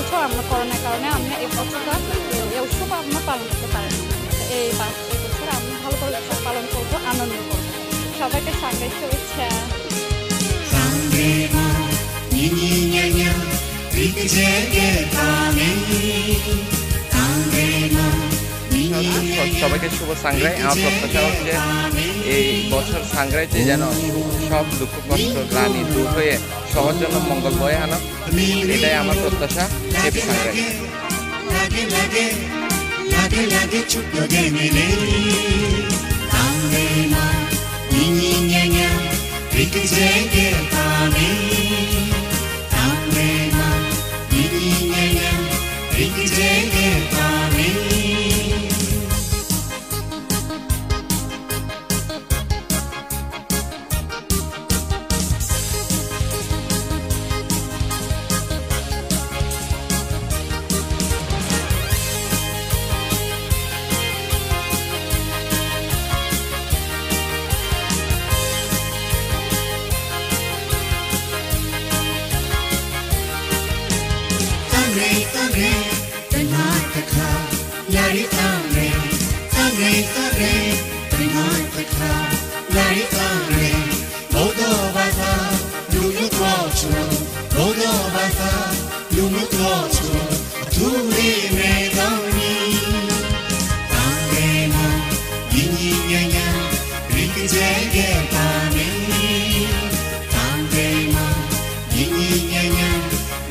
বছর আমরা করোনার কারণে আমরা এই বছরটা এই উৎসব আমরা পালন করতে পারি এই পাঁচ বছর আমরা ভালো করে উৎসব পালন করবো আনন্দ করবো সবাইকে সঙ্গে শুভেচ্ছা 상대모 니니냐냐 리그제게 밤에 상대모 সবাইকে শুভ সাংগ্রাই আমার প্রত্যাশা হচ্ছে এই বছর সাংগ্রাইতে যেন সব দুঃখ কষ্ট গ্লানি দূর হয়ে সবার জন্য মঙ্গল বয়ে আনো এটাই আমার প্রত্যাশা হ্যাপি সাংগ্রাই লাগে লাগে ছোট্ট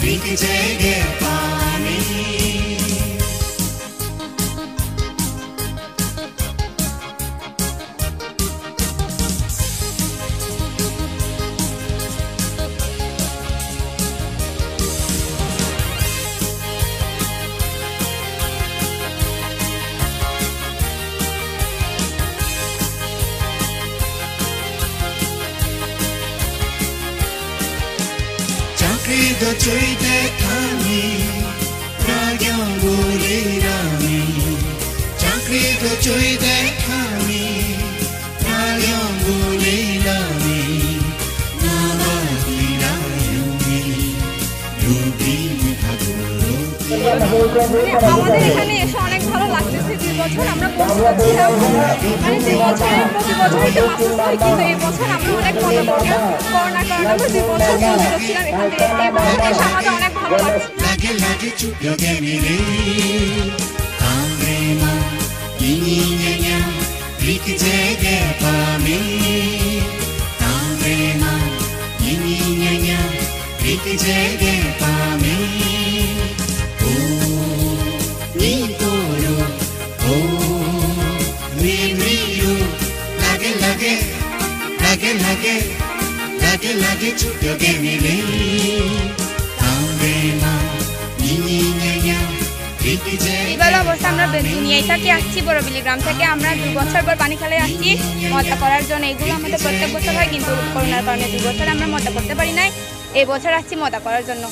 नीचे गिर पानी 더 쫄릴 때 감히 낙연불이라니 장크리도 쫄릴 때 감히 낙연불이라니 나만이라니 유비는 다들어 আমাদের এখানে এসে লাগতেছে দুই বছর আমরা পৌঁছাচ্ছিলাম মানে দুই বছরের প্রতি বছরই তো মাস্টার্স হয় কিন্তু এই বছর আমরা অনেক মজা করছি করোনার কারণে আমরা দুই বছর পৌঁছাচ্ছিলাম এখান থেকে। এই বছর এসে আমাদের অনেক ভালো লাগছে। লাগে লাগে ছোট গেমিলে আমরা দুনিয়ায় থাকি আসছি বড়বিলি গ্রাম থেকে। আমরা দু বছর পর পানি খেলে আসছি। মজা করার জন্য এইগুলো আমাদের প্রত্যেক বছর হয় কিন্তু করোনার কারণে দু বছর আমরা মজা করতে পারি নাই। এই বছর আসছি মজা করার জন্য।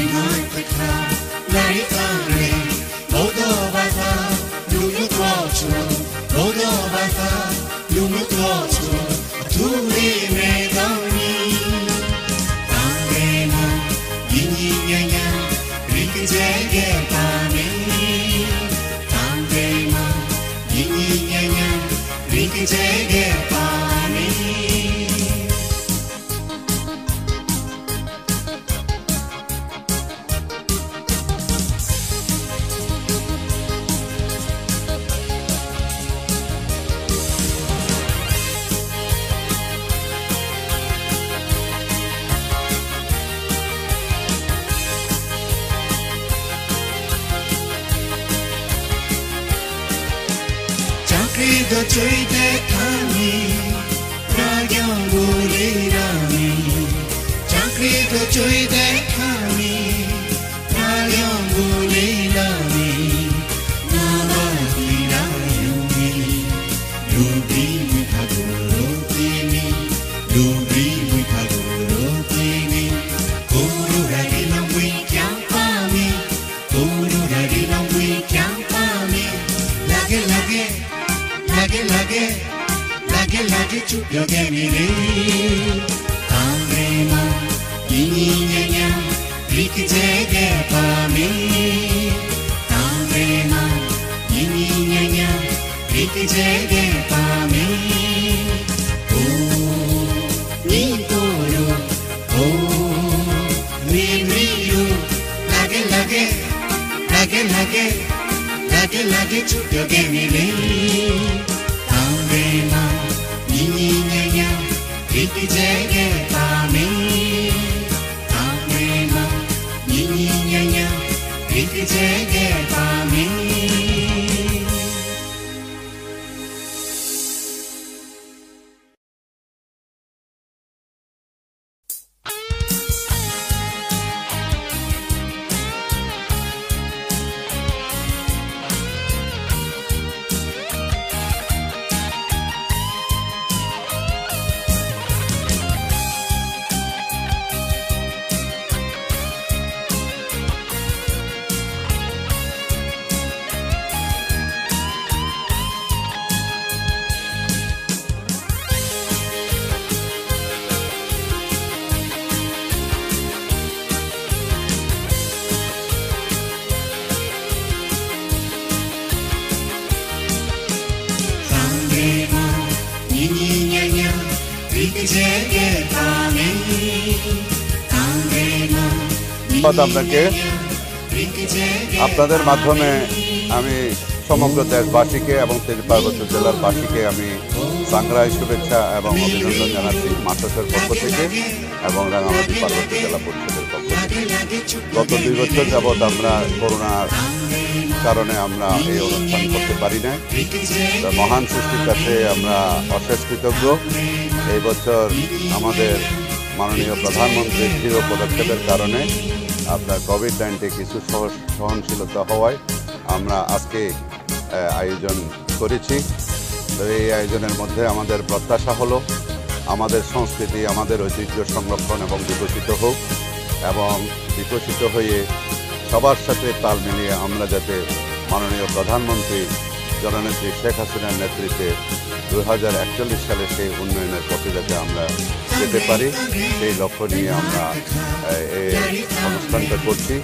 날이 물들까 제게 চাকরিদ চইতে খামি রাগম বুলিরামি চাকরিদ চইতে খামি yini nyanya rik jege pami Tamre ma yini nyanya rik jege pami Oh ni koro Oh mi rio lage lage lage lage lage again. ধন্যবাদ আপনাকে। আপনাদের মাধ্যমে আমি সমগ্র দেশবাসীকে এবং তিন পার্বত্য জেলার বাসীকে আমি সাংগ্রাই শুভেচ্ছা এবং অভিনন্দন জানাচ্ছি মাসের পক্ষ থেকে এবং রাঙামাটি পার্বত্য জেলা পরিষদের পক্ষ থেকে। গত দুই বছর যাবৎ আমরা করোনার কারণে আমরা এই অনুষ্ঠান করতে পারি না মহান সৃষ্টির কাছে আমরা অশেষ কৃতজ্ঞ। এই বছর আমাদের মাননীয় প্রধানমন্ত্রীর দৃঢ় পদক্ষেপের কারণে আপনার কোভিড নাইন্টিনে কিছু সহনশীলতা হওয়ায় আমরা আজকে আয়োজন করেছি। তো এই আয়োজনের মধ্যে আমাদের প্রত্যাশা হলো, আমাদের সংস্কৃতি, আমাদের ঐতিহ্য সংরক্ষণ এবং বিকশিত হোক এবং বিকশিত হয়ে সবার সাথে তাল মিলিয়ে আমরা যাতে মাননীয় প্রধানমন্ত্রী জননেত্রী শেখ হাসিনার নেতৃত্বে দু হাজার একচল্লিশ সালে সেই উন্নয়নের পথে যাতে আমরা যেতে পারি, সেই লক্ষ্য নিয়ে আমরা এই অনুষ্ঠানটা করছি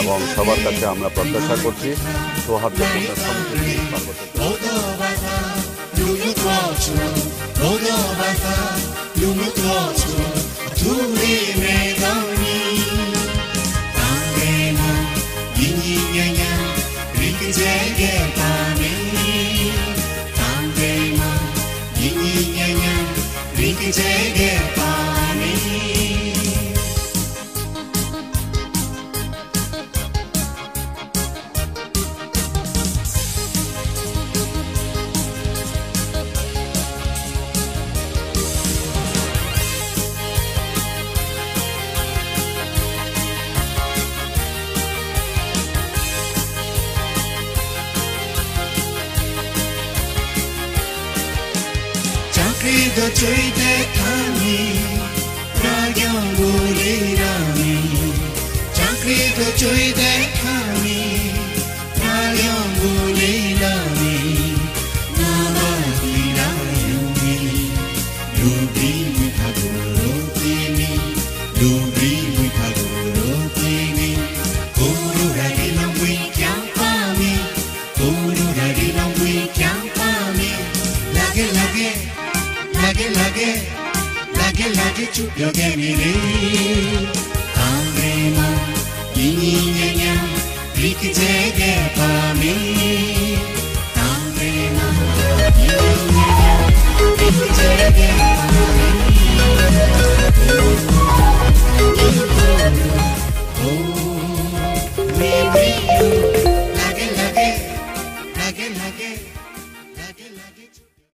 এবং সবার কাছে আমরা প্রত্যাশা করছি সৌহার্দ্যপূর্ণ take it. চাকরি도 চৈতে जामि